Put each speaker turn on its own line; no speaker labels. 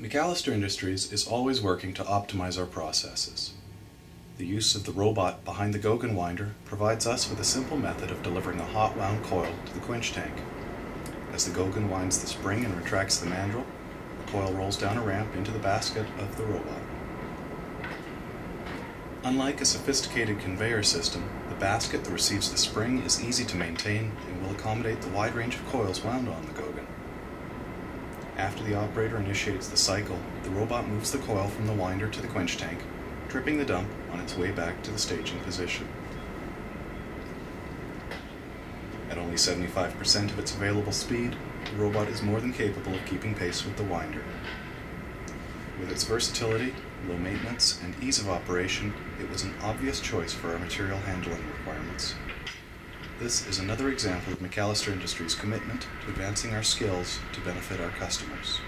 McAllister Industries is always working to optimize our processes. The use of the robot behind the Gogan winder provides us with a simple method of delivering a hot wound coil to the quench tank. As the Gogan winds the spring and retracts the mandrel, the coil rolls down a ramp into the basket of the robot. Unlike a sophisticated conveyor system, the basket that receives the spring is easy to maintain and will accommodate the wide range of coils wound on the Gogan. After the operator initiates the cycle, the robot moves the coil from the winder to the quench tank, tripping the dump on its way back to the staging position. At only 75% of its available speed, the robot is more than capable of keeping pace with the winder. With its versatility, low maintenance, and ease of operation, it was an obvious choice for our material handling requirements. This is another example of McAllister Industries' commitment to advancing our skills to benefit our customers.